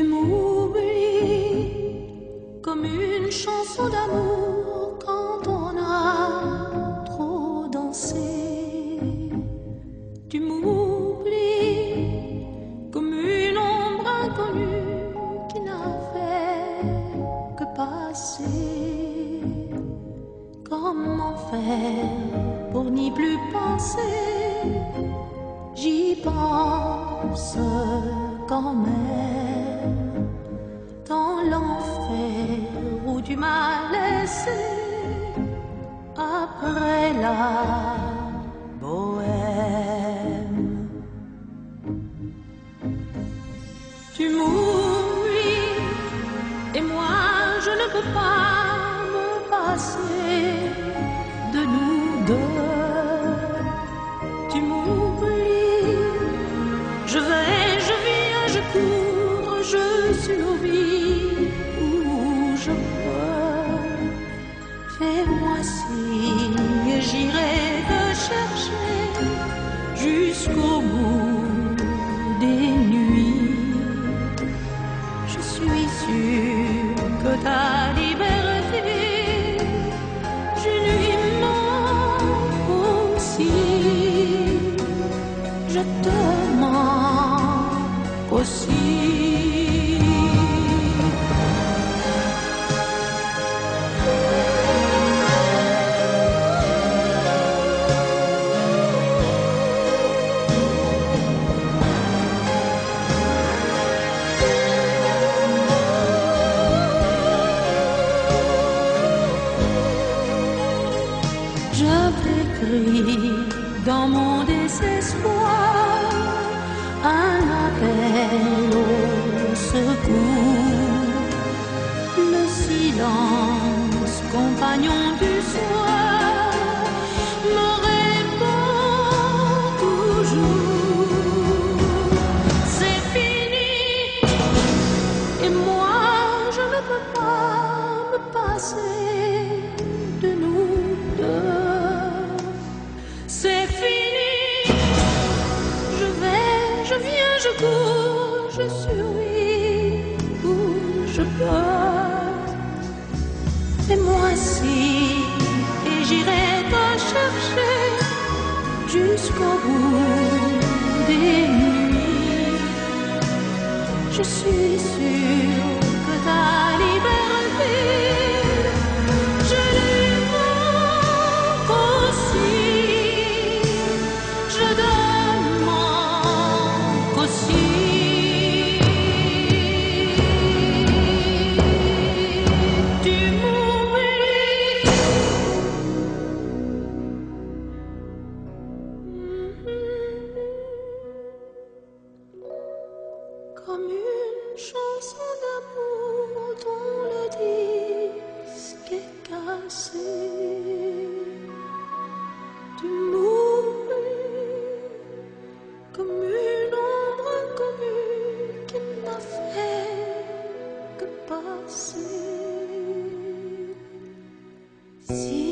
m'oublies comme une chanson d'amour quand on a trop dansé. Tu m'oublies comme une ombre inconnue qui n'avait que passé. Comment faire pour n'y plus penser? J'y pense quand même la bohème. Tu m'oublies et moi je ne peux pas me passer de nous deux. Tu m'oublies, je vais, je viens, je cours, je survis où je peux. Aussi. Je t'écris dans mon désespoir un appel au secours. Le silence, compagnon du soir, me répond toujours. C'est fini, et moi je ne peux pas me passer je survis où je peux. Fais-moi si, et j'irai te chercher jusqu'au bout des nuits. Je suis sûre que ta passer. Si